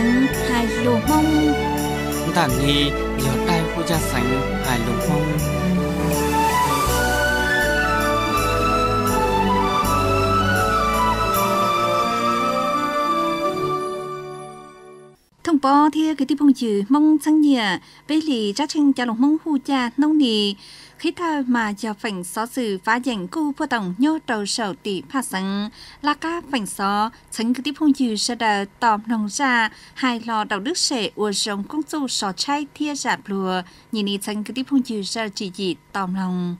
sánh hai lù mông đàn ni giờ đai khu gia sánh hai lù mông thông bó thì cái tiếp phong chữ mong sang nhẹ. Bây lì ra chân cho lòng mong hu cha nông nì khi ta mà cho phảnh xó sự phá dành cu vô tổng nhô đầu sầu tỷ phá sẵn là các phảnh xó chính cái tiếp phong chữ sẽ đờ tòm nông ra hai lò đầu đức sẽ ua rồng công du sò chay thia giả lùa nhìn đi chính cái tiếp phong chữ sẽ chỉ chỉ tòm lòng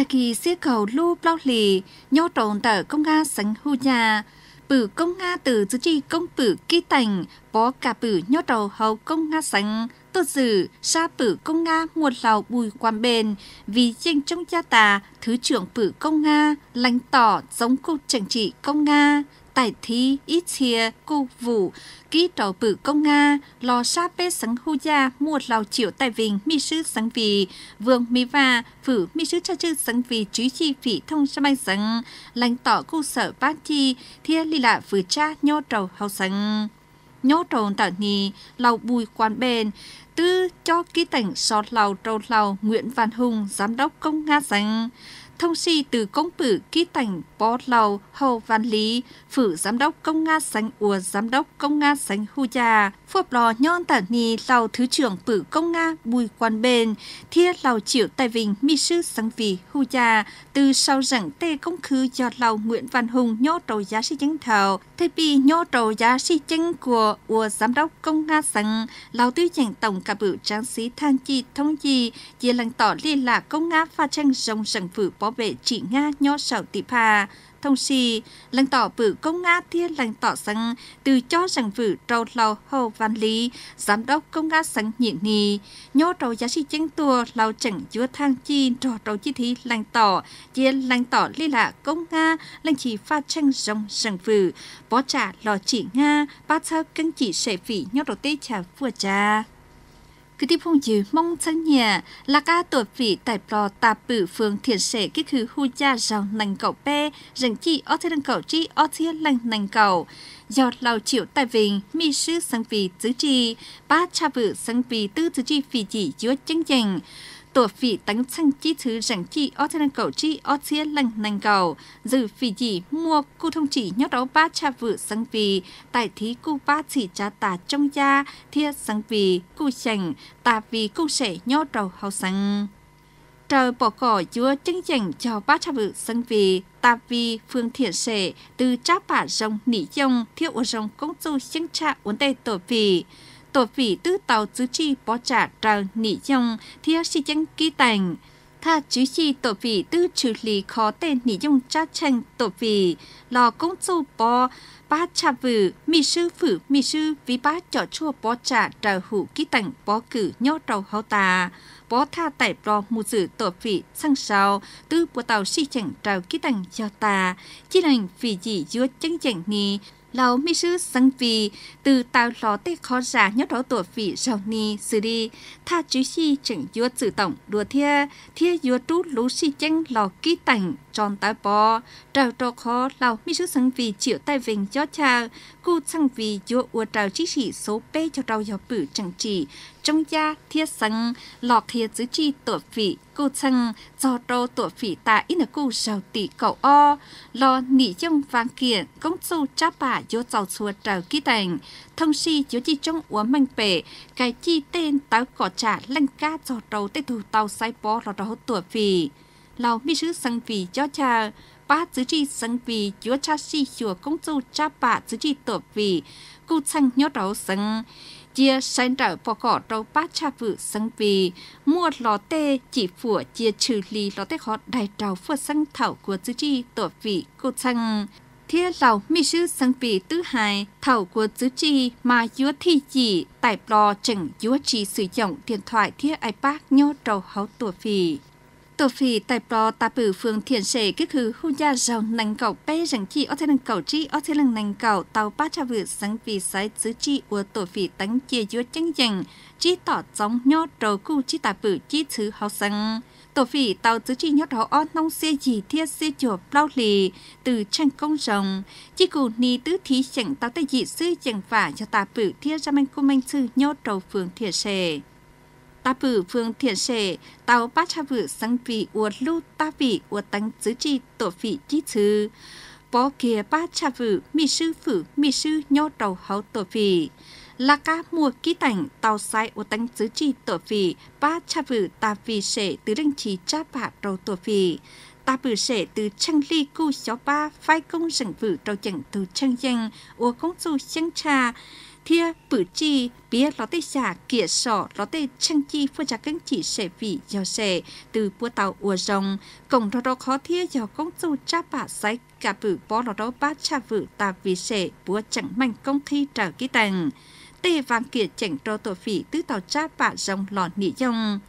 ta kỳ xế cầu lu bao lì nhau trộn tờ công nga sánh hưu nhà. Bử công nga từ giữ chi công bử ký tành, bó cả bử nhau đầu hầu công nga sánh tốt dự, sa bử công nga nguồn lào bùi quan bền. Vì danh trong gia tà, thứ trưởng bử công nga lãnh tỏ giống cục trừng trị công nga tại thi, ít chia cụ vụ ký đầu bự công nga, lò sa bê sẵn hu gia, mua lào triệu tại vịnh mi sư sắn vì vương mi và phủ mi sư cha chư sắn vì chú chi phỉ thông sa mai sẵn, lãnh tỏ cụ sở bát chi, thia li lạ vừa cha nhô trầu hậu sẵn. Nhô trầu tạo ni lầu bùi quan bền, tư cho ký tỉnh sọt lầu trầu lầu Nguyễn Văn Hùng, giám đốc công nga sẵn thông si từ công bử ký tành bó lầu hầu văn lý phủ giám đốc công nga sánh ùa giám đốc công nga sánh hu gia. Phốp lò nhon tả ni lầu thứ trưởng bử công nga bùi quan bền thiết lầu triệu tài vinh mi sư sáng vì hu gia. Từ sau rằng tê công khứ cho lầu nguyễn văn hùng nhô trầu giá sĩ chánh thảo, thế bị nhô trầu giá sĩ chánh của ùa giám đốc công nga sánh. Lầu tư chẳng tổng cả bử tráng sĩ than chi thông chi chia lần tỏ liên lạc công nga pha tranh rồng sẵn phủ bó vệ chị Nga nho sảo tịp hà, thông si lãnh tỏ bự công nga thiên lãnh tỏ rằng từ cho rằng vử trâu lầu hồ văn lý giám đốc công nga sáng nhịn nì. Nhô trâu giá sĩ chứng tùa lao chẳng chúa thang chi trò trâu chi thí lãnh tỏ. Chia lãnh tỏ li lạ công nga lãnh chỉ pha tranh rong rằng vử. Bó trả lò chỉ nga ba sao cân chỉ sẽ phỉ nhô trâu tê trà vừa cha cứ tiếp phong chữ mong chân nhà là ca tuổi vị tại bò tà bự phương thiện sẻ cái khứ hu cha rào nành cầu pe rằng chi ở thế cầu cậu chi ở thế lành nành cầu do lao triệu tại vinh mi sư sang vì tứ chi ba cha vự sang vì tư tứ chi vì chỉ chúa chân dành tổ phỉ tánh chăng chi thứ rằng chi ở trên cầu chi ở chia lăng nành cầu dự phỉ gì mua cu thông chỉ nhớ đó ba cha vự sang vì. Tại thí cu ba chỉ cha tà trong gia thiết sang vì cu chành tà vì cu sẽ nhớ đầu hậu sang trời bỏ cỏ chúa chân dành cho ba cha vự sang vì, tà vì phương thiện sẻ từ cha bà rồng nỉ dông thiếu ở rồng công du chân cha uốn tay tổ phỉ tổ vị tư tàu tứ chi bó trả trào nỉ dòng theo si chân ký tành. Tha chứ chi tổ vị tư trừ lý khó tên nỉ dòng cha chân tổ vị. Lò công chú bó ba cha vử mi sư phử mi sư vì ba cho chua bó trả trào hủ ký tành bó cử nhó trầu hậu tà. Bó tha tại bò mù dự tổ vị sang sau tư bó tàu si chẳng trào ký tành cho ta chỉ lành vì gì dưới chân chẳng ni lão mi sư sang vì từ tàu ló tê khó giả nhất đó tuổi vị rau ni xử đi tha chú si chỉnh chúa tự tổng đùa thia thia chúa trú lũ si chân lò ký tành tròn tai bò trào trò khó lão mi sư sang vì chịu tay vinh cho cha cô sang vì chỗ ua trào chỉ sĩ số bê cho trào gió bử chẳng chỉ. Trong gia thiết sang lọ thiệt giữ chi tổ vị cô sang do trâu tổ vị ta in ở cô giàu tỷ cậu o. Lo nỉ trong vàng kiện công sâu cha bà vô giàu xua trào ký tành, thông si chỗ chi trong ủa manh bể cái chi tên táo cỏ trả lăng ca do trâu tê thủ tàu sai bó lọ đó tổ vị lao mi sứ sang vì cho cha ba chữ chi sang vì chúa cha si chùa công su cha bà chữ chi tổ vị cô sang nhớ đầu sang chia sáng trở bỏ cỏ đầu ba cha vự sang vì mua lò tê chỉ phủa chia trừ lì lò tê khó đại trào phượt sang thảo của chữ chi tổ vị cô sang thiết lầu mi sư sang vị tứ hai, thảo của chữ chi mà chúa thi chỉ tại lò chừng chúa chỉ sử dụng điện thoại thiết ipad nhô trầu hậu tổ vị tổ phí tại bò ta bử phương thiền sẻ cái khứ hu gia giàu nành cầu bê rằng chi ở thế năng cầu chi ở thế năng nành cầu tàu ba cha vự sáng vì sái tứ chi của tổ phí tánh chia dúa chân dành, chi tỏ giống nhó trầu cu chi ta bử chi thứ hậu sáng tổ phi tàu tứ chi nhó trầu on nông xe gì thiết xe chùa bao lì từ tranh công rồng chi cụ ni tứ thí chẳng tàu tay dị sư chẳng phải cho ta bử thiết ra manh cung manh sư nhó trầu phương thiền sẻ ta bử phương thiện sệ tàu ba cha bử sang vị uột lu ta vị uột tăng tứ chi tổ phi chi thứ bó kia ba cha bử mi sư phử mi sư nhô đầu hậu tổ phi là ca mua ký tảnh tàu sai uột tăng tứ chi tổ phi ba cha bử ta vị sệ từ đăng chỉ cha bà đầu tổ phi ta bử sệ từ chân ly cu xó ba, phai công rừng vử đầu chẳng từ chân danh uột công du chân cha thia bử chi bia lọ tê xả kia sọ lọ tê chăng chi phu cha cánh chỉ, sẻ vị do sẻ. Từ bua tàu, ua rồng, cổng đó đó khó thia do công du cha bà sai cả bử bó lọ đó ba cha vự ta vì sẻ bua chẳng mạnh công khi trở ký tàng. Tê vàng kia chẳng trò tổ phỉ, tứ tàu cha bà rồng lọ nị dông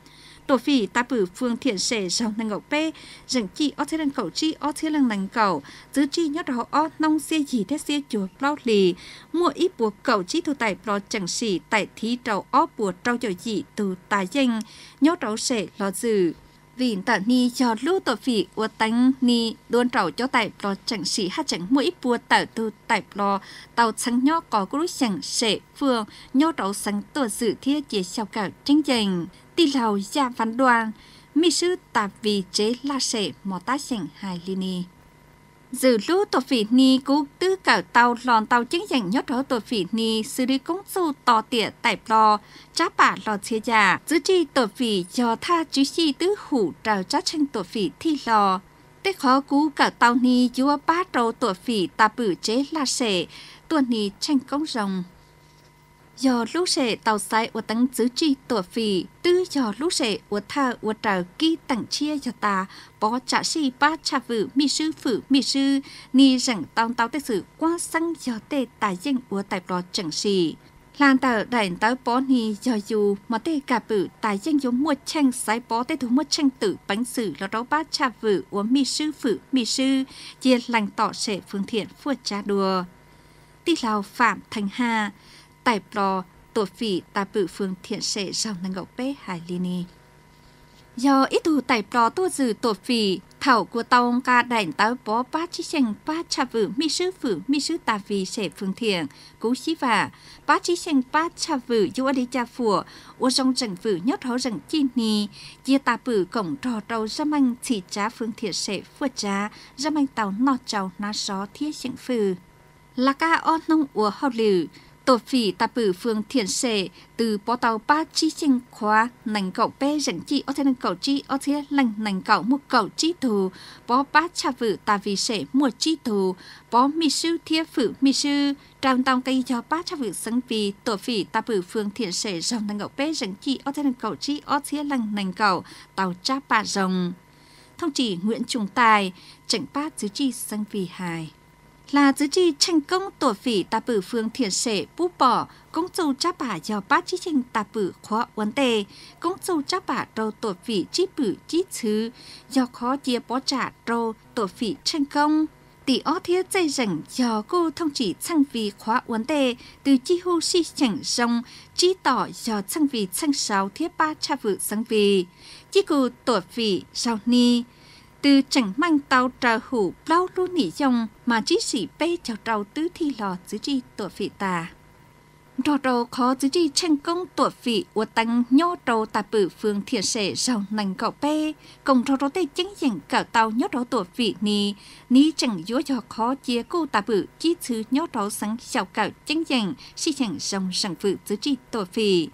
tổ phỉ ta bử phương thiện sẻ dòng năng ngọc bê rằng chi ô thế lần cầu chi ô thế lần năng cầu, tứ chi, nhót rõ ô nông xe gì thế xe chùa bao lì mua ít bùa cầu chi thu tài lo chẳng xỉ tại thí trầu ô bùa, trâu dầu gì từ tài danh, nhót rõ sẻ lo dự vì tạ ni cho lưu tổ phỉ của tánh ni, đôn trầu cho tại lo chẳng sĩ hát chẳng mũi bùa tạo tu tại lo tàu sáng nhó có cú chẳng sẻ phương, nhót trầu sáng tổ dự thiết chế sao cả tranh dành tì lào gia văn đoàn mi sư tạp vì chế la sệ mò tá sảnh hài lini dự lũ tổ phỉ ni cú tư cả tàu lòn tàu chứng dành nhất đó tổ phỉ ni xử lý công su tò tỉa tại lò, trá bả lò chia giả giữ chi tổ phỉ cho tha chú si tứ hủ trào trá tranh tổ phỉ thi lò. Tế khó cú cả tàu ni chúa ba trâu tổ phỉ ta bử chế la sệ, tuần ni tranh công rồng giờ lúc sẽ tàu sai của tăng giữ chi tổ phì, tư giờ lúc sẽ của thà của trở ký tặng chia cho ta bỏ trả si ba cha vự, mi sư phụ mi sư ni rằng tao tao tế sự qua sang giờ tê tài dân của tài bò chẳng si lan tờ đại tớ bó ni giờ dù mà tê cả bự tài dân giống mua tranh sai bó tê thủ mua tranh tử bánh sử lo đó ba cha vự của mi sư phụ mi sư, chia lành tỏ sẽ phương thiện phua cha đùa. Tí lào phạm thành hà tại bò tổ phỉ ta bự phương thiện sệ dòng năng gọc bế hải lini. Do ít thủ tại bò tô dự tổ phỉ, thảo của tàu ca đảnh táo bó ba chi chanh ba cha vự mi sư phụ mi sư ta vì sẽ phương thiện, cú xí và ba chi chanh ba cha vự dù đi cha phùa ô dòng rừng vự nhót hấu rừng chi ni chia ta bự cổng trò trâu ra manh, chỉ trá phương thiện sẽ phua trá, ra manh tàu nọ trâu ná xó thiết sinh phử là ca on nông ua hào lử tổ phỉ ta bử phương thiện sệ từ bó tàu ba chi sinh khóa nành cậu bê dẫn chi ở thế năng cậu chi ở thế lành nành cậu một cậu chi thù bó ba cha vự ta vì sệ một chi thù bó mi sư thiết phử mi sư, trao tàu cây cho ba cha vự sân vì tổ phỉ ta bử phương thiện sệ rồng nành cậu bê dẫn chi ở thế năng cậu chi ở thế lành nành cậu, tàu cha bà rồng. Thông chỉ Nguyễn Trung Tài chẳng ba chứ chi sân vì hài là giữ chi thành công tổ phỉ ta bử phương thiền sẻ bú bỏ công châu cha bà do ba chi trình ta bử khó vấn đề công châu cha bà đầu tổ phỉ chi bử chi chứ, do khó chia bó trả đầu tổ phỉ thành công. Tỷ ó thiết dây rảnh do cô thông chỉ sang vì khóa vấn đề từ chi hô si chẳng rong, chi tỏ do sang vì sang sáu thiết ba cha vự sang vì. Chi cụ tổ phỉ sau ni từ chẳng mang tàu trà hủ bao luôn nỉ dòng mà chỉ sĩ bê chào trâu tứ thi lò giữ chi tổ phị tà. Rò rò khó giữ chi tranh công tổ phị của tăng nhô trâu tà bử phương thiện sẻ giàu nành cậu bê, công rò rò tê chính dành cậu tàu nhô trâu tổ phị ni, ni chẳng dúa cho khó chia cô tà bử chi chứ nhô trâu sáng xào cậu chính dành, si chẳng dòng sẵn vự giữ chi tổ phị.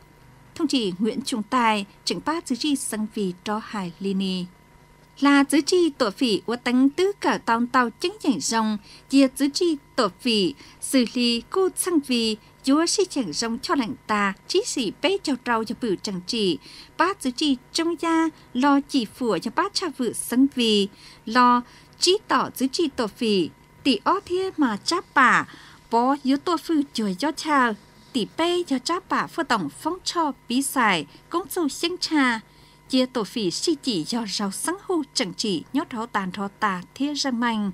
Thông chỉ Nguyễn Trung Tài, chẳng ba giữ chi sáng vì cho hài Lini là giữ chi tổ phỉ của tăng tứ cả tàu tàu chính chẳng rong, chia giữ chi tổ phỉ, xử lý cô sang vì chúa sĩ chẳng rong cho lãnh ta, chỉ sĩ bế cho trâu cho bự chẳng trị, bác giữ chi trong gia, lo chỉ phủa cho bác cha vự sân vì, lo chỉ tỏ giữ chi tổ phỉ, tỷ ó thiên mà cháp bà, bó yếu tổ phư trời cho cha, tỷ bê cho cháp bà phu tổng phong cho bí xài công dù sinh cha, chia tổ phỉ si chỉ do rau sáng hô chẳng chỉ nhót hó tàn hó tà thiết răng mạnh.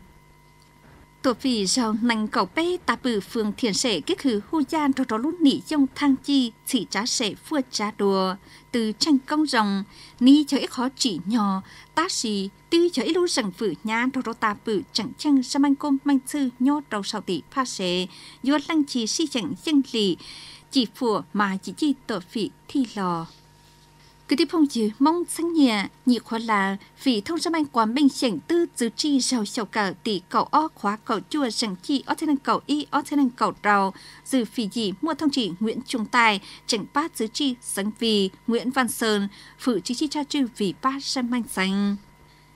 tổ phỉ rau nành cầu bê tà bự phương thiền sệ kết hứ hô gian rô rô lút nỉ dông thang chi, chỉ trá sệ phua trá đùa. Từ tranh công rồng ni cho ít khó chỉ nhỏ ta xì tư cho ít lúc rằng phử nhá rô rô tà bự chẳng chăng sa manh công manh sư nhốt rau sào tỷ pha sệ do lăng chi si chẳng dân lì, chỉ phùa mà chỉ chi tổ phỉ thi lò cứ tiếp phong chứ mong sáng nhà, nhị khóa là vì thông ra mang quán tư giữ chi rào sầu cả tỷ cậu o khóa cậu chùa chẳng chi o thế năng cậu y o thế năng cậu rào. Giữ phỉ gì mua thông chỉ Nguyễn Trung Tài chẳng phát giữ chi sáng vì Nguyễn Văn Sơn phụ chi chi cha chư vì phát ra anh xanh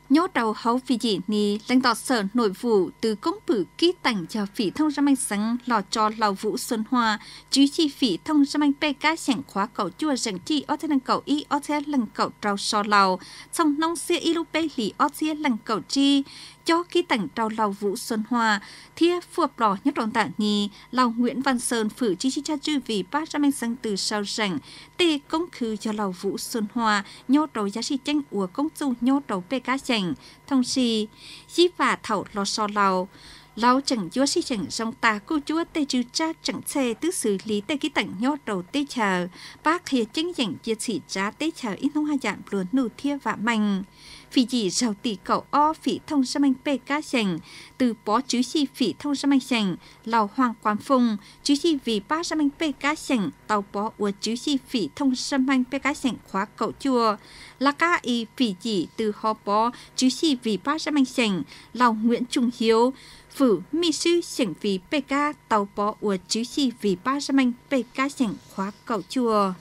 nhốt đầu hấu phi dị ni lãnh đạo sở nội vụ từ công bử ký tảnh cho phỉ thông ra manh sáng lò cho lò vũ xuân hoa chú chi phỉ thông ra manh bê cá sẵn khóa cầu chua rằng chi ở thế năng cầu y ở thế lần cầu trao so lầu trong nông xe y lúc bê lì ở thế lần cầu chi cho khi tảnh trao lao vũ xuân hoa thia phượp lò nhất đoàn tạng nghi lao nguyễn văn sơn phử chi chi cha chư vì ba trăm anh sang từ sao rằng tê công khứ cho lao vũ xuân hoa nhô đầu giá trị tranh của công du nhô đầu bê cá chảnh, thông si dĩ và thảo lo so lao lao chẳng chúa si chẳng trong ta cô chúa tê chư cha chẳng xe tứ xử lý tê ký tặng nhó đầu tê chờ bác hiệp chính dành chia sỉ giá tê chờ ít không hai dạng luôn nụ thia và mạnh phỉ chỉ giàu tỷ cậu o phỉ thông sa manh bê cá sành từ bó chứ chi phỉ thông sa manh sành lào hoàng quán phùng, chứ chi vì ba sa manh bê cá sành tàu bó ua chứ chi phỉ thông sa manh bê cá sành khóa cậu chùa. Là cá y phỉ chỉ từ họ bó chứ chi vì ba sa manh sành lào nguyễn trung hiếu phủ mi sư sảnh vì bê tàu bó ua chứ chi vì ba sa manh bê cá sành khóa cậu chùa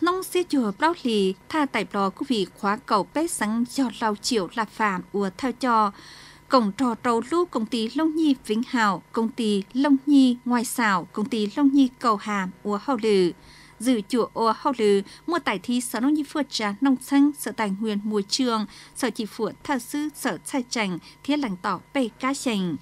nông xe chùa bao lì tha tại bò của vị khóa cầu bé sáng cho lao chiều là phạm ua theo cho cổng trò trâu lưu công ty Long Nhi Vĩnh Hào, công ty Long Nhi Ngoài xảo, công ty Long Nhi Cầu Hàm, ua hậu lử. Dự chùa ua hậu lử, mua tài thi sở nông nhi phượt trà nông xanh, sở tài nguyên mùa trường, sở chỉ phượt thơ sư, sở chai trành, thiết lành tỏ bê cá chành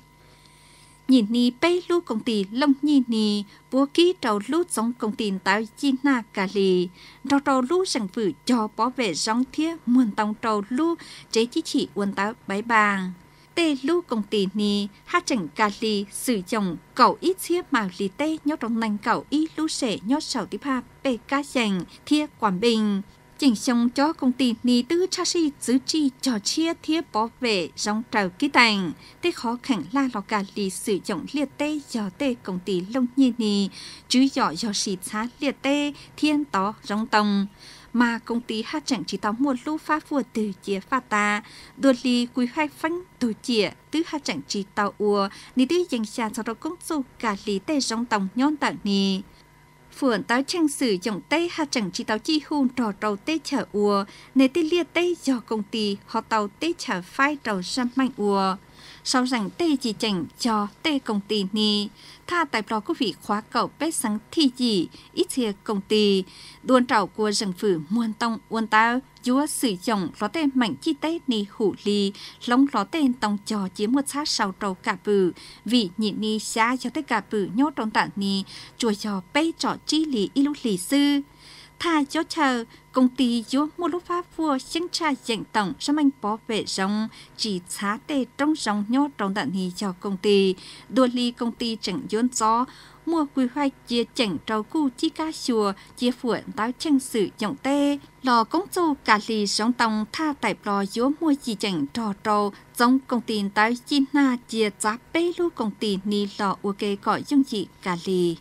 nhìn ni bay lu công ty, lông nhi ni, búa ký trâu lu giống công ty tao chi na cà lì. Trâu trâu lu sản vừa cho bảo vệ giống thiết muôn tông trâu lu chế chỉ chỉ uốn tao bái bàng. Tê lu công ty ni hát chẳng cà lì, sử dụng cậu ít chiếc mà lì tê nhớ trong nành cậu ít lu sẻ nhớ sầu tiếp ha bê ca dành thiết quảng bình chỉnh xong cho công ty ni tư cha si giữ chi cho chia thiết bảo vệ trong trào ký tành thế khó khăn la lò cả lì sử dụng liệt tê do tê công ty lông nhi ni, chứ dọ do xì xá liệt tê thiên tó rong tông mà công ty hát chẳng chỉ tao một lũ phá vừa từ chia pha ta. Đột lì quý hoạch phanh tổ chia tứ hát chẳng chỉ tao ua ni tư dành xa cho đó công su cả lì tê rong tông nhon tặng ni phượng táo trang sử trọng tây hạ chẳng chỉ táo chi hôn trò trầu tê chở ua nề tê lia tê do công ty họ tàu tê chở phai trầu xăm mạnh ua sau rằng tê chỉ chỉnh cho tê công ty ni tha tại bò có vị khóa cầu bếp sáng thi gì, ít chia công ty. Đuôn trầu của rừng phử muôn tông uôn tao chúa sử dụng ló tên mạnh chi tê ni hủ ly lóng ló tên tông trò chiếm một sát sau trâu cả bự. Vị nhịn ni xa cho tê cả bự nhốt trong tạng ni chùa cho bê trọ chi lý ít lúc lì sư tha cho chờ công ty do một lúc pháp vua sinh tra diện tổng cho anh bảo vệ rong chỉ xá tê trong rong nhốt trong đạn hì cho công ty. Đua ly công ty chẳng dốn gió, mua quy hoạch chia chỉnh trâu cu chi ca chùa chia phuộn táo chân sự trọng tê. Lò công châu cả lì sống tòng tha tại lò yếu mua chi chỉnh trò trâu giống công ty táo chi na chia giá bê lu công ty ni lò ok gọi dương dị cả lì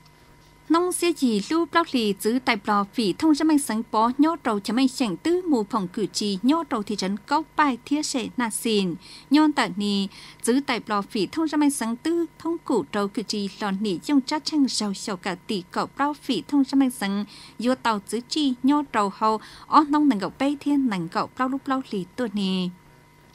nông xe gì lưu bao lì giữ tại bò phỉ thông ra mang sáng bó nhó đầu cho anh sảnh tư, mù phòng cử trì nhó đầu thị trấn cốc bài thiết sẽ nà xìn. Nhon tại nì, giữ tại bò phỉ thông ra mang sáng tư, thông cụ đầu cử trì lò nỉ trong trát chăng giàu sầu cả tỷ cọ bao phỉ thông ra mang sáng. Vô tàu giữ chi nhó đầu hầu ó nông nành gậu bay thiên nành cậu bao lúc bao lì tuần nì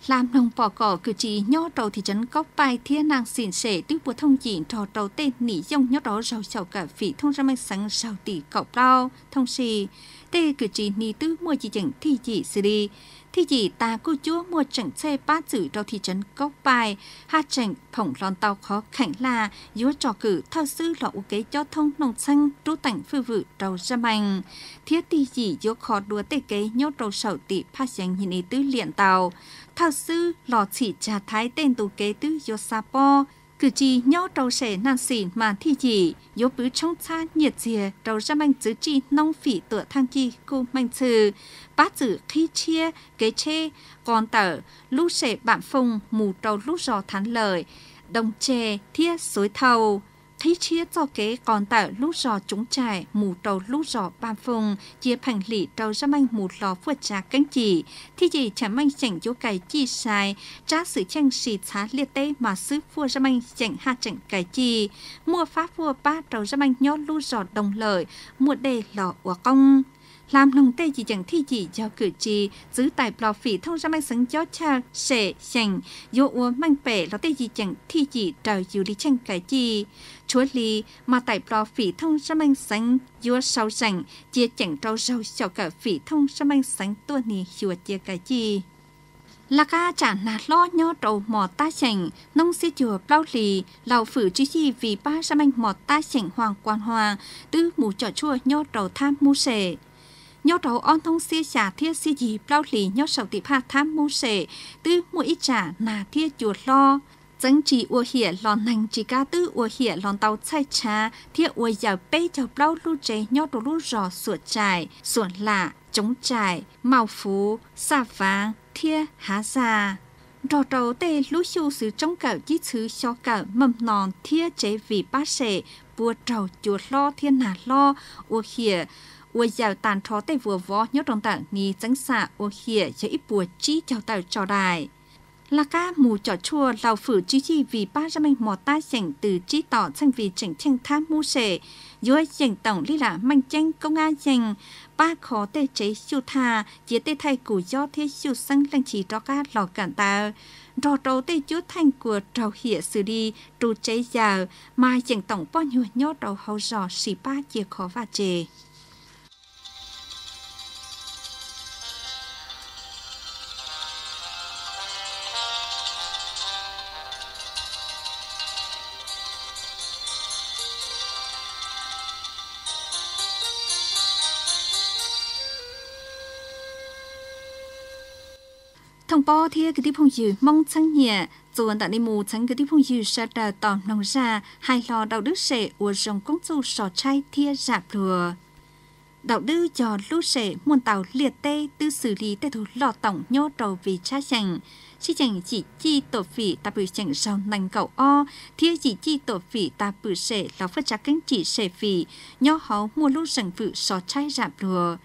làm nông bỏ cỏ cử chỉ nhó đầu thị trấn cốc bài thiên nàng xỉn sẻ tư bộ thông diện trò đầu tên nỉ dông nhó đó rau sầu cả phỉ thông ra mang sáng sầu tỷ cậu bao thông xì, tê cử chỉ nỉ tư mua chỉ chẳng thi chỉ xử lý thì chỉ ta cô chúa mua chẳng xe ba chữ đầu thị trấn Cốc Bài, ha chẳng phỏng lon tàu khó khảnh là dúa trò cử thao sư lọ kế giao thông nông xanh trú tảnh phu vự đầu ra mạnh. Thiết thì chỉ dúa khó đua tê kế nhốt đầu sầu tỷ phát chẳng nhìn ý tứ liền tàu. Thao sư lọ chỉ trả thái tên tù kế tứ dúa sa po, cử chỉ nhau trâu sẽ nan xỉn mà thi chỉ yếu bứ trong xa nhiệt dìa trâu ra mạnh chữ chi nông phỉ tựa thang chi cô mạnh chữ, bá chữ khi chia kế chê còn tờ lúc sẽ bạn phùng mù trâu lúc giò thán lời. Đồng chè thiết xối thầu thấy chia cho kế còn tạo lúc giò chúng trải mù đầu lúc giò ba phùng chia thành lì đầu ra manh mù lò vượt trà cánh chỉ. Thì chỉ chẳng manh chẳng chỗ cày chi sai, trá sự chăng xì xá liệt tê mà sư vua ra manh chẳng hạ chẳng cày chi. Mua pháp vua ba đầu ra manh nhót lúc giò đồng lợi, mua đề lò của công làm nông tê chỉ chẳng thi chỉ cho cử tri giữ tại bò phỉ thông ra mang sấn cho cha sẽ chẳng vô ua mang bể lò tê chỉ chẳng thi chỉ trào dù đi tranh cái chi. Chúa li mà tại bò phỉ thông ra mang sấn vô sau sành chia chẳng trâu rau cho cả phỉ thông ra mang sấn tua nì chùa chia cái chi. Là ca trả nà lo nho đầu mò ta chảnh nông sĩ chùa bao lì lào phử chi chi vì ba ra manh mò ta chảnh hoàng quan hoàng tư mù trò chua nho đầu tham mu sẻ nhau đầu on thông xia xả thiết xia gì bao lì nhau sầu tị pha tham mô sệ tư mua ít trả nà thiết chuột lo. Dân chỉ ua hiệ lòn nành chỉ ca tư ua hiệ lòn tàu chai trà. Thiết ua giàu bê chào bao lu chế nhau đồ lu rò sủa trải sủa lạ, chống trải màu phú xa vàng thiết há già. Rò đầu tê lũ siêu sự trong cậu chí xứ cho cậu mầm nòn thiết chế vì ba sệ bùa trầu chuột lo thiên nà lo, ua hiệ ua giàu tàn thó tay vừa vó, nhớ trong tảng nghi trắng xạ ua khịa cho ít bùa chi chào tàu cho đài. Là ca mù trò chua, lào phử chi chi vì ba trăm anh mò ta sảnh từ chi tỏ sang vì chảnh chanh tham mu sệ dưới sảnh tổng lý là manh tranh công an sảnh ba khó tê chế siêu thà chế tê thay củ do thế siêu sang lăng chỉ cho ca lò cản ta rò trâu tê chú thanh của trầu hịa xử đi, trù chế giàu. Mà sảnh tổng bao nhiêu nhó đầu hậu rò, xì ba chìa khó và chề. Nông bò thì cái tiếp phong dư mong chẳng nhẹ chuẩn tại đi mù chẳng cái tiếp phong dư sẽ đào tỏ nông ra, hai lò đạo đức sẽ của dòng công chu sò trai thia rạp lừa. Đạo đức cho lũ sẽ muôn tàu liệt tê, tư xử lý tê thủ lò tổng nhô đầu vì cha chẳng chỉ chẳng chỉ chi tổ phỉ ta bự chẳng sau nành cậu o, thia chỉ chi tổ phỉ ta bự sẽ là phát trá cánh chỉ sẽ phỉ, nhô hó mua lũ sẵn phụ sò trai rạp lừa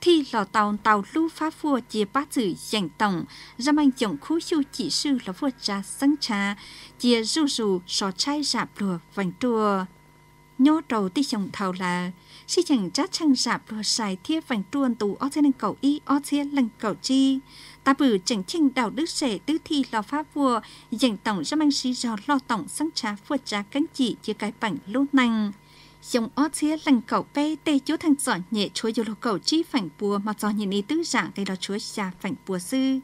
thì lò tàu tàu lưu phá phua chia bát tử dành tổng. Ra mang chồng khu siêu chỉ sư là vua cha sân cha chia rù rù sò chai rạp lùa vành tua nhó đầu tí chồng thầu là si chẳng chắc chăng rạp lùa xài thiết vành tuôn tù ở trên cầu y ở trên lần cầu chi? Ta bử chẳng chăng đạo đức sẻ tứ thi lò pháp vua dành tổng ra mang si do lo tổng sân cha vua cha cánh chỉ chia cái bảnh lô năng dòng ó chia lành cậu bê tê chúa thằng giỏi nhẹ chúa dù lô cậu chi phảnh bùa, mà do nhìn ý tứ dạng đây đó chúa xa phảnh bùa sư.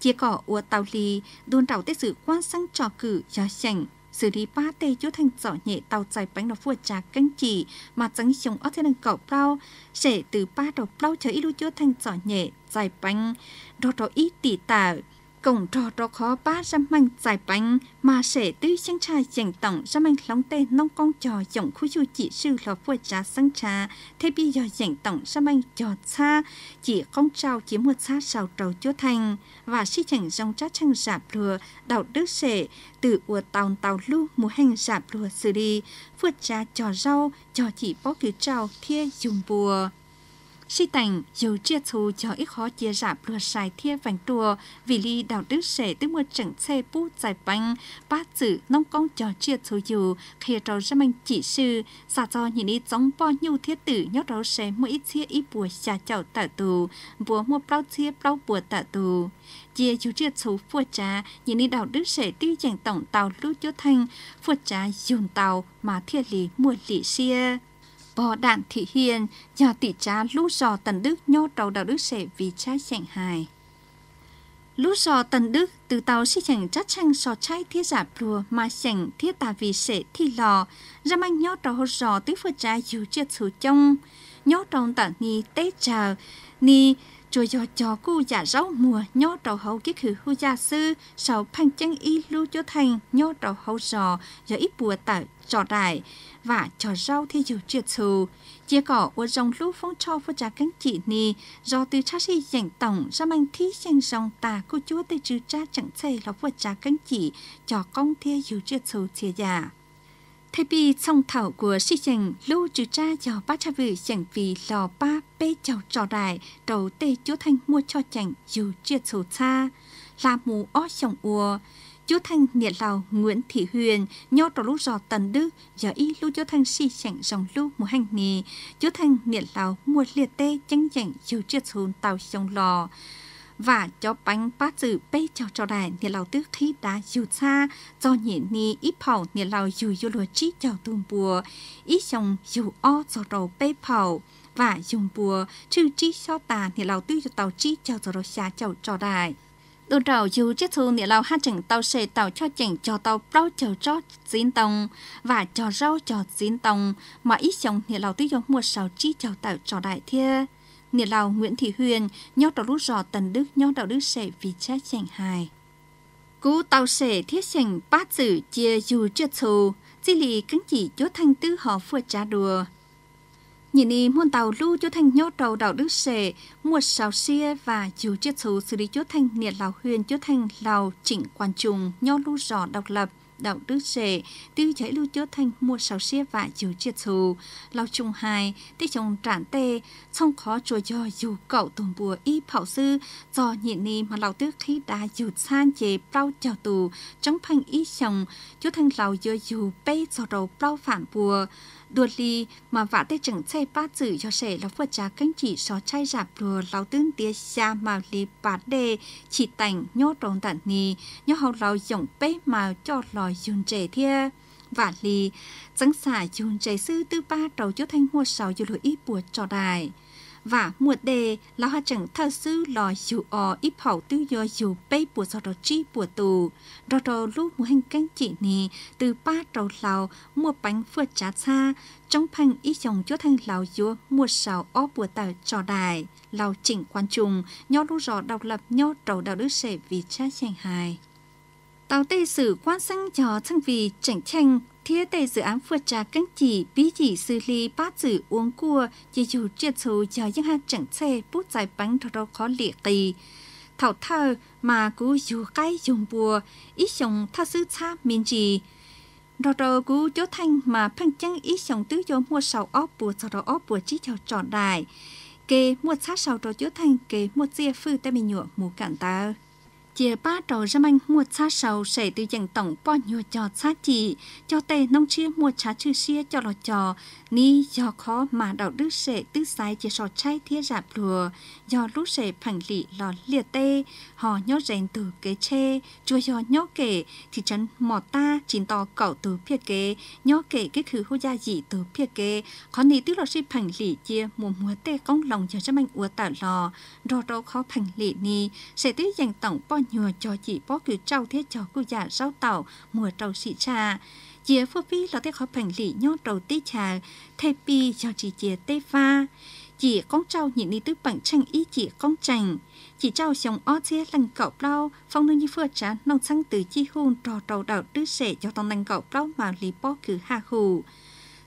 Chia cỏ ua tàu lì, đôn đầu tê sự quan sang trò cử cho sành xử lý ba tê chúa thằng giỏ nhẹ tàu dài bánh nó vua trà canh chỉ mà trắng dòng ớt thế lành cậu bao, sẽ từ ba đầu bao chờ ý lưu chúa thằng giỏ nhẹ dài bánh. Đó đó ý tỷ tạo cổng trò trò khó ba ra mang giải bánh mà sẽ tư sang cha dành tổng ra mang lóng tê nông con trò dòng khu du chỉ sư lò vua trà sang trà. Thế bây giờ dành tổng ra mang trò xa, chỉ không trao chỉ một xa sào trầu chúa thành. Và si chẳng dòng trá chăng giảm lừa, đạo đức sẽ từ ua tàu tàu lưu mùa hành giảm lừa xử đi vua trà trò rau, trò chỉ bó cứ trao thia dùng bùa si tành dù chia thù cho ít khó chia rạp lừa xài thia vành tua vì lý đạo đức sẽ tức mưa chẳng xe bút giải bánh ba chữ nông công cho chia thù dù. Khi trâu ra mình chỉ sư xa cho nhìn đi giống bao nhiêu thiết tử nhớ đâu sẽ mỗi ít chia ít bùa xa chậu tạ tù, bùa một bao chia bao bùa tạ tù. Chia dù chia thù phua trà nhìn đi đạo đức sẽ tiêu dành tổng tàu lưu cho thanh phua trà dùng tàu mà thiết lý mua lý xia bỏ đạn thị hiền do tỷ trá lũ giò tần đức nhô đầu đạo đức sẽ vì trái sảnh hài. Lũ giò tần đức từ tàu si chẳng chắc chăng sò chai thiết giả plua mà chẳng thiết tà vì sẽ thi lò. Ra mang nhô trò hồ sò tức phật trái dù chết thủ trong nhô trong tận ni tế chờ ni cho cho cho cô giả rau mùa, nhó trầu hậu cái khử hô gia sư. Sau phanh chân y lưu cho thành, nhó trầu hậu giò giờ ít bùa tạo trò đại và trò rau thì dù triệt thù. Chia cỏ ô dòng lưu phong cho phụ trà cánh chị ni do từ cha sĩ dành tổng, ra mang thí dành dòng tà cô chúa tây trừ cha chẳng xây là phụ trà cánh chị cho công thiên dù triệt thù chia giả Thế bị trong thảo của sĩ trình lưu trừ cha cho ba cha vị chẳng vì lò ba bê chào trò đại đầu tê chú thanh mua cho chẳng dù chia sổ xa là mù ó chồng ùa. Chú thanh nhiệt lào Nguyễn Thị Huyền, nho trò lúc giò tần đức, giờ y lưu chú thanh si chẳng dòng lưu mùa hành nì chú thanh nhiệt lào mua liệt tê chẳng chẳng dù chia sổ tàu chồng lò và cho bánh bát dự bê cho cho đại nhà lào tức khi đã dù xa. Do nhị ni ít phẩu nhà lào dù dù lùa trí cho tùm bùa. Ít chồng dù o cho đầu bê phẩu và dùng bùa, trừ trí cho tà nhà lào tước cho tàu trí cho cho đồ xa cho cho đại đồn rào dù chết thu nhà lao hát chỉnh tàu xe tàu cho chỉnh cho tàu bao chờ cho dín tông và cho rau cho dín tông. Mà ít xong nhiệt lao tước cho mua sầu trí cho tàu cho đại thiê nghĩa lào Nguyễn Thị Huyền, nhau đầu rút rò tần đức nhau đầu đức sẽ vì chết chảnh hài. Cú tàu sẽ thiết chảnh bát tử chia dù chưa thù, chỉ lì cứng chỉ cho thanh tư họ phượt trả đùa. Nhìn đi muôn tàu lưu cho thanh nhau đầu đầu đức sẽ một sào xia và dù chưa thù xử lý cho thanh nghĩa lào huyền cho thanh lào chỉnh quan trùng nhau lưu rò độc lập đạo đức sệ tư cháy lưu chớ thành mua sáu xe và chiều triệt thù lao trung hai tí chồng trản tê, xong khó chùa cho dù cậu tùm bùa y phảo sư, do nhịn ni mà lão tước khi đã dù san chế bao chào tù trong phanh y chồng chú thành lão dơ dù bê cho đầu bao phản bùa đùa ly mà vả tê chẳng chay ba chữ cho sẻ là vượt giá cánh chỉ xó chai rạp đùa lão tương tía xa mà lì bà đề chỉ tành nhốt tròn tận nì nhốt hậu lão dòng bế mà cho lòi dùn trẻ thia. Và lì chẳng xả dùn trẻ sư tư ba đầu cho thanh mua sáu dù lùi ít bùa cho đài và một đề là hoa chẳng thơ sư lò dù o, ít hậu tư do dù bê bùa sọ đồ chi bùa tù. Rò rò lúc mùa hành canh chỉ nì, từ ba trầu lào, mua bánh phượt trá xa. Trong phanh ít dòng cho thanh lào dúa, mua sào ó bùa tàu trò đài. Lào chỉnh quan trùng, nho lúc rò độc lập, nho trầu đạo đức sẻ vì cha chành hài. Tàu tê sử quan sang cho thân vì chảnh chanh thiết tây dự án vượt trà cánh chỉ bí chỉ xử lý bát dự uống cua chỉ dù triệt số cho những hạt chẳng xe bút giải bánh thật đâu khó liệt tì thảo thơ mà cú dù cái dùng bùa ít dùng tha sư cha miền gì rồi rồi cú chỗ thanh mà phăng chân ít dùng tứ cho mua sầu óp bùa sầu đó óp bùa chỉ cho trọn đại kê mua sát sầu rồi chỗ thanh kê mua chia phư tay mình nhựa mù cản ta chia ba trò ra anh mua xa sầu sẽ từ dành tổng bao nhiêu cho xa chỉ cho tê nông chia mua cha chư xia cho lò trò ni do khó mà đạo đức sẽ tứ sai chia sọ chay thiết rạp lùa. Do lúc sẽ phẳng lị lò liệt tê, họ nhó rèn từ kế chê. Chua do nhó kể thì chân mò ta chín to cậu từ phía kế. Nhó kể cái khử hô gia dị từ phía kế. Khó ni tức lò sĩ phẳng lị chia mua mua tê công lòng cho ra anh ua tả lò. Rò đâu khó phẳng lị ni sẽ tứ dành tổng bao nhờ cho chị bó cử trao thiết cho cô già rau tàu mùa trâu sĩ trà. Chia phô phi là thế khó phản lý nhau trâu tí trà thay pi cho chị chia tê pha. Chị con trâu nhìn đi tứ bằng tranh ý chị con tranh chị trâu sống ó chia lăng cậu bao phong nương như phơ trá nông sang từ chi hôn trò trầu đạo tứ sẻ cho tông lăng cậu bao mà lý bó cử hạ hù.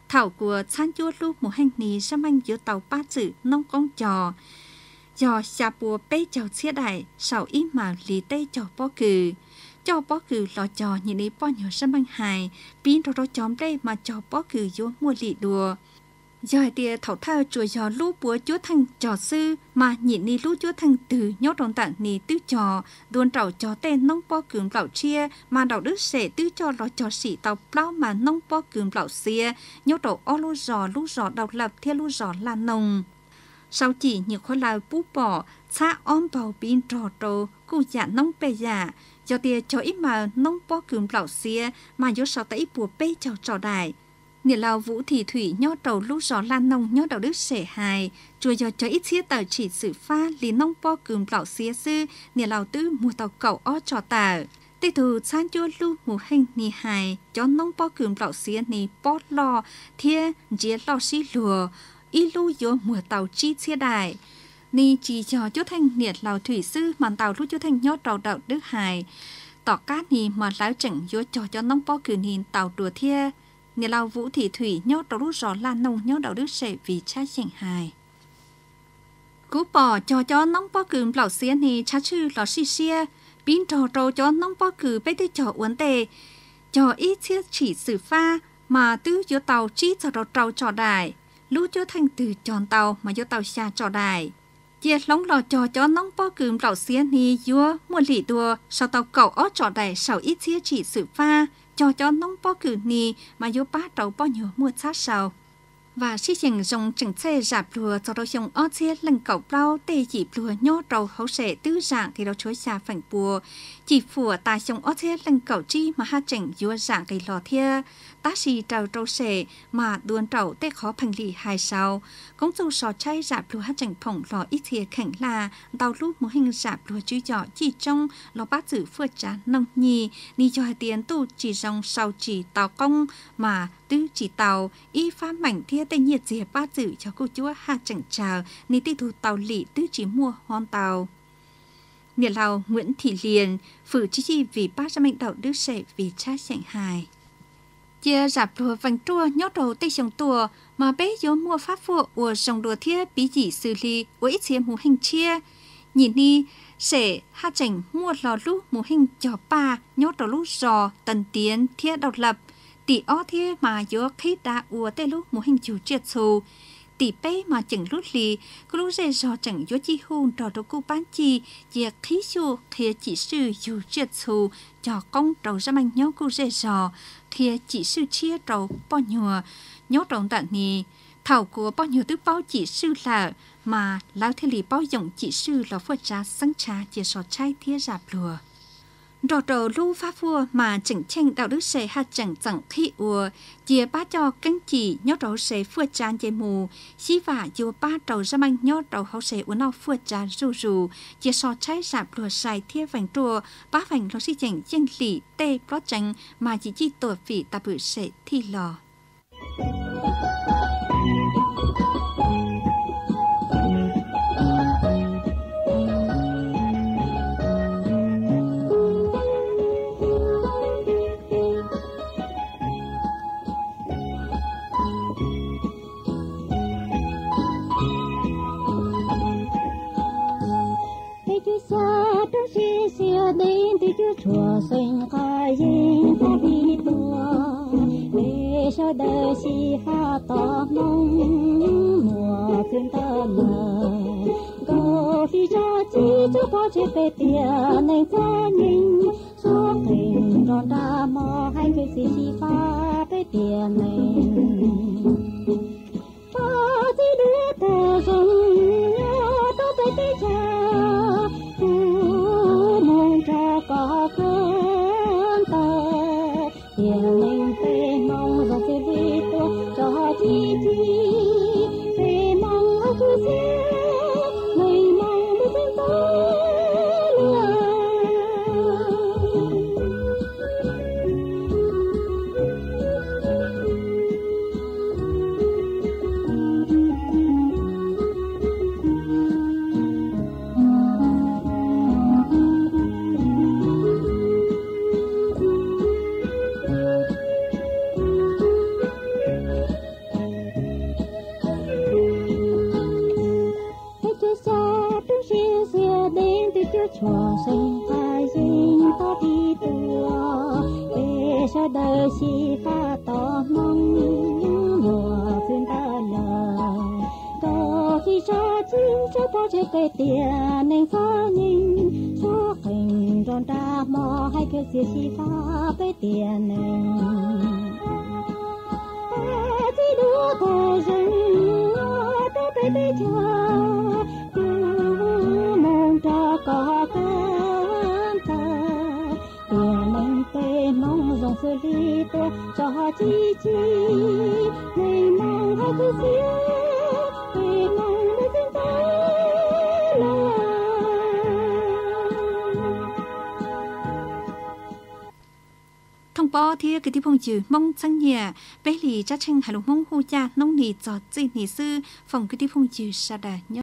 Thảo của chán chúa lúc một hành ní ra manh giữa tàu ba chữ nông con trò cho xa bùa bê chào chia đại sau ý mà lý tê cho bó cử cho bó cử lo trò nhìn đi bó nhỏ sân băng hài pin rô rô chóm đây mà cho bó cử vô mua lị đùa. Giờ tia thảo thao chùa giò lú búa chúa thăng trò sư mà nhịn ni lú chúa thăng từ nhó trong tặng ni tứ trò đuôn trầu trò tên nông bó cường lão chia mà đạo đức sẽ tứ trò lo trò sĩ tàu bao mà nông bó cường lão xia, nhó đầu ô lú giò lú giò độc lập theo lú giò là nồng sau chỉ nhiều khối lao bú bỏ xa ôm bầu pin trò trồ cụ dạ nông bè dạ cho tia cho ít mà nông bó cường lão xia mà dốt sau tay bùa bê chào trò đại Nhiệt lao vũ thì thủy nhó đầu lúc gió lan nông nhó đầu đức sẻ hài, chùa do cho ít xìa tờ chỉ sự pha lý nông po cừm lão xìa sư, nhiệt lao tư mùa tàu cậu ó trò tờ. Tê thù san chua lu mù hình ni hài, cho nông po cừm lão xìa ni bó lo, thia dĩa lo xí lùa, y lu yo mùa tàu chi chia đại. Ni chỉ cho chú thanh nhiệt lào thủy sư màn tàu lúc chú thanh nhó đầu đạo đức hài, tỏ cát ni mà láo chẳng yo cho cho nông po cử nhìn tàu đùa thia, Nhà lao vũ thị thủy nhớ đầu lúc rõ là nông nhớ đầu đức sẽ vì cha chẳng hài. Cú bỏ cho cho nông bó cử lão xía này cha chư lò xì xia, pin trò trò cho nông bó cử bê tư cho uốn tề, cho ít chiếc chỉ xử pha mà tư cho tàu chi cho trò trâu trò đài, lũ cho thành từ tròn tàu mà do tàu xa trò đài. Chia lóng lò cho cho nông bó cừm lão xía này vua mua lì đùa sau tàu cậu ó trò đài sau ít chiếc chỉ xử pha, cho cho nông bó cừm nì mà do ba tàu bó nhiều mua sát sầu. Và sĩ dành dùng chừng xe rạp lùa cho đầu dùng ớt xe lần cầu bao tê chỉ lùa nhô đầu hấu sẽ tư dạng thì đầu chối xa phẳng bùa. Chỉ phùa tài dùng ớt xe lần cầu chi mà ha chỉnh yếu dạng gây lò thia. Ta xì trào trâu sẻ mà đuôn trầu tê khó phành lì hai sao. Cũng dù sò chay giả lùa hát chẳng phỏng lò ít thìa khảnh là đào lúc mô hình giả lùa chú dọ chỉ trong lò bát giữ phượt trả nông nhì. Ni cho hai tiền tu chỉ dòng sau chỉ tàu công mà tư chỉ tàu y pha mảnh thia tê nhiệt dìa bát giữ cho cô chúa hạ chẳng chào. Ni tì thu tàu lị tư chỉ mua hòn tàu. Nghĩa lào Nguyễn Thị Liền, phử chi chi vì ba ra mệnh đạo đức sệ vì cha sảnh hài chia rạp lùa vành trua nhó đầu tây sông tùa. Mà bé gió mua pháp vụ của sông đùa thiết bí chỉ xử lý của ít xiêm mù hình chia. Nhìn đi, sẽ ha chảnh mua lò lũ mù hình cho ba nhó đầu lũ giò tần tiến thiết độc lập. Tỷ ó thiết mà gió khí đa ua tay lũ mù hình chủ triệt xù. Tỷ bé mà chẳng lút lì có lũ dễ giò chẳng gió chi hôn trò đồ cụ bán chi. Dìa khí xu khía chỉ sư dù triệt xù, cho công đầu ra manh nhó cụ dễ dò thì chỉ sư chia trầu bao nhiêu nhớ trọng tận ni thảo của bao nhiêu thứ bao chỉ sư là, mà lão thế lý bao dụng chỉ sư là phật cha sáng cha chỉ sọt trai thiên giả lùa. Rò trò lưu phá vua mà chỉnh tranh đạo đức sẽ hạt chẳng chẳng khi ua, chia ba cho cánh chỉ nhớ trò sẽ phượt chan dây mù, xí vả dù ba trò ra mang nhớ trò hậu sẽ uốn nào phượt chan rù rù, chia so trái rạp lùa xài thiết vành trùa, ba vành lo xí chẳng chân lì tê bó chẳng mà chỉ chi tổ phỉ ta bự sẽ thi lò. chia sẻ đến thì chúa sinh ca yên ta đi tua để đời si ha tỏ mong mùa phiên ta lời cầu khi cho chi chúa có chết về tiền nên suốt tình tròn đa mò hay cái gì pha về tiền cây tia nên phá ninh cho hình tròn ta mò hay kêu xìa xì phá cây tia nên chỉ đua thề rừng ta cây tê cha cứ mong ta có cơn ta tia nên tê mong dòng 里多找几几，美梦好可惜，美梦的现在了。thông báo thì cái tiếp phong chữ mong chân nhà bé lì cha chinh hà lục mong hô cha nông nì cho chị nì sư phòng cái tiếp phong chữ sa đà nhớ